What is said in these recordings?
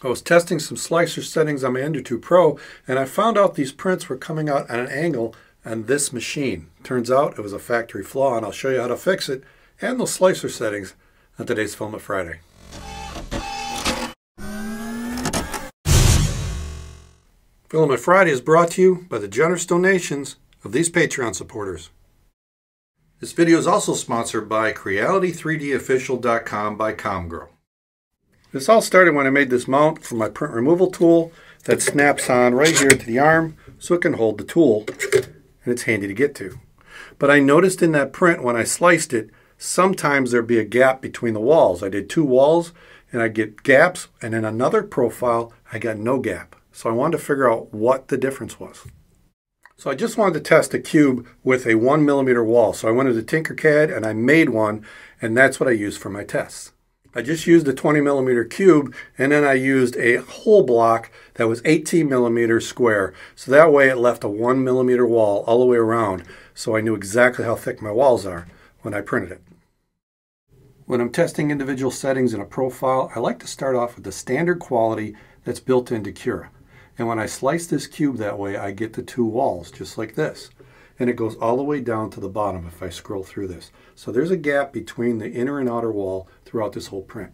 I was testing some slicer settings on my Ender 2 Pro, and I found out these prints were coming out at an angle on this machine. Turns out it was a factory flaw, and I'll show you how to fix it and those slicer settings on today's Filament Friday. Filament Friday is brought to you by the generous donations of these Patreon supporters. This video is also sponsored by Creality3dofficial.com by ComGrow. This all started when I made this mount for my print removal tool that snaps on right here to the arm so it can hold the tool and it's handy to get to. But I noticed in that print when I sliced it, sometimes there'd be a gap between the walls. I did two walls and I get gaps and in another profile I got no gap. So I wanted to figure out what the difference was. So I just wanted to test a cube with a one millimeter wall. So I went into Tinkercad and I made one and that's what I used for my tests. I just used a 20 millimeter cube and then I used a hole block that was 18 millimeters square. So that way it left a one millimeter wall all the way around. So I knew exactly how thick my walls are when I printed it. When I'm testing individual settings in a profile, I like to start off with the standard quality that's built into Cura. And when I slice this cube that way, I get the two walls, just like this. And it goes all the way down to the bottom if I scroll through this. So there's a gap between the inner and outer wall throughout this whole print.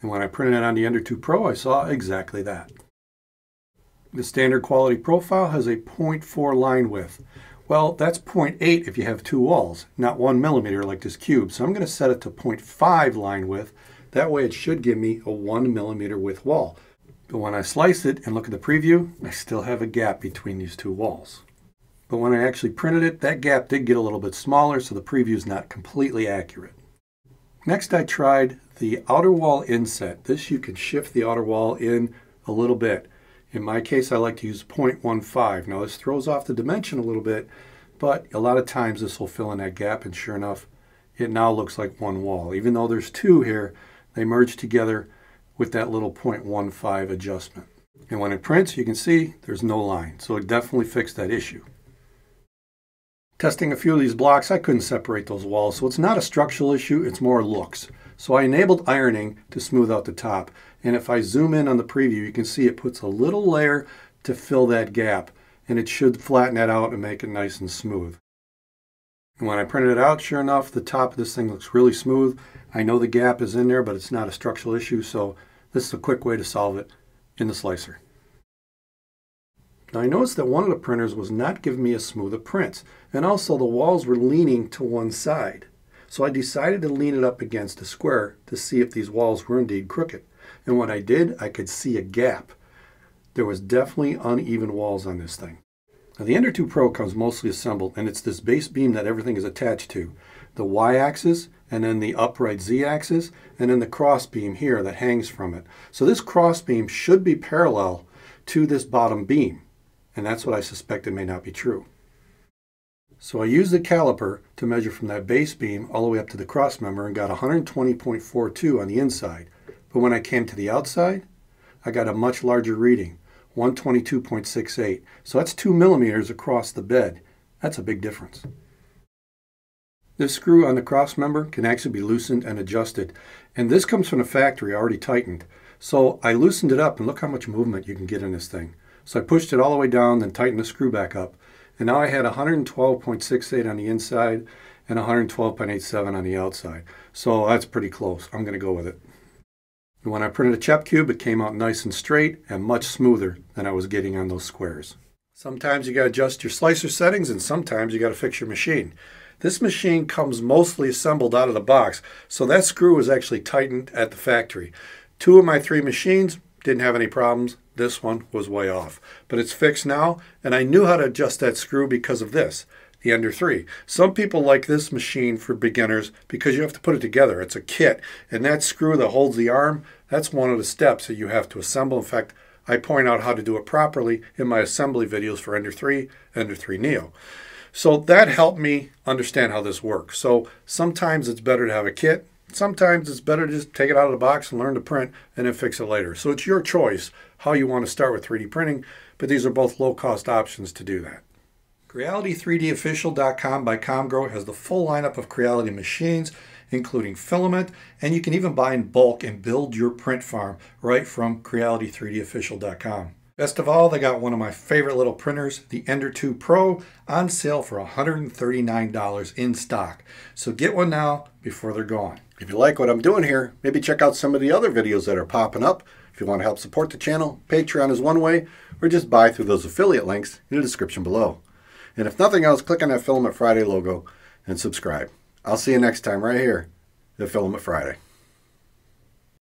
And when I printed it on the Ender 2 Pro, I saw exactly that. The standard quality profile has a 0.4 line width. Well, that's 0.8 if you have two walls, not one millimeter like this cube. So I'm going to set it to 0.5 line width. That way it should give me a one millimeter width wall. But when I slice it and look at the preview, I still have a gap between these two walls. But when I actually printed it, that gap did get a little bit smaller, so the preview is not completely accurate. Next, I tried the outer wall inset. This you can shift the outer wall in a little bit. In my case, I like to use 0.15. Now, this throws off the dimension a little bit, but a lot of times this will fill in that gap, and sure enough, it now looks like one wall. Even though there's two here, they merge together with that little 0.15 adjustment. And when it prints, you can see there's no line. So it definitely fixed that issue. Testing a few of these blocks, I couldn't separate those walls. So it's not a structural issue, it's more looks. So I enabled ironing to smooth out the top. And if I zoom in on the preview, you can see it puts a little layer to fill that gap. And it should flatten that out and make it nice and smooth. And when I printed it out, sure enough, the top of this thing looks really smooth. I know the gap is in there, but it's not a structural issue, so this is a quick way to solve it in the slicer. Now I noticed that one of the printers was not giving me a smoother print, and also the walls were leaning to one side. So I decided to lean it up against a square to see if these walls were indeed crooked. And when I did, I could see a gap. There was definitely uneven walls on this thing. Now the Ender 2 Pro comes mostly assembled, and it's this base beam that everything is attached to. The y-axis, and then the upright z-axis, and then the cross beam here that hangs from it. So this cross beam should be parallel to this bottom beam, and that's what I suspected may not be true. So I used the caliper to measure from that base beam all the way up to the cross member and got 120.42 on the inside. But when I came to the outside, I got a much larger reading, 122.68. So that's two millimeters across the bed. That's a big difference. This screw on the cross member can actually be loosened and adjusted. And this comes from the factory already tightened. So I loosened it up and look how much movement you can get in this thing. So I pushed it all the way down, then tightened the screw back up. And now I had 112.68 on the inside and 112.87 on the outside. So that's pretty close. I'm going to go with it. And when I printed a chep cube, it came out nice and straight and much smoother than I was getting on those squares. Sometimes you got to adjust your slicer settings and sometimes you got to fix your machine. This machine comes mostly assembled out of the box, so that screw was actually tightened at the factory. Two of my three machines didn't have any problems. This one was way off. But it's fixed now, and I knew how to adjust that screw because of this, the Ender 3. Some people like this machine for beginners because you have to put it together. It's a kit, and that screw that holds the arm, that's one of the steps that you have to assemble. In fact, I point out how to do it properly in my assembly videos for Ender 3, Ender 3 Neo. So that helped me understand how this works. So sometimes it's better to have a kit. Sometimes it's better to just take it out of the box and learn to print and then fix it later. So it's your choice how you want to start with 3D printing, but these are both low cost options to do that. Creality3dofficial.com by ComGrow has the full lineup of Creality machines, including filament, and you can even buy in bulk and build your print farm right from Creality3dofficial.com. Best of all, they got one of my favorite little printers, the Ender 2 Pro, on sale for $139 in stock. So get one now before they're gone. If you like what I'm doing here, maybe check out some of the other videos that are popping up. If you want to help support the channel, Patreon is one way, or just buy through those affiliate links in the description below. And if nothing else, click on that Filament Friday logo and subscribe. I'll see you next time right here at Filament Friday.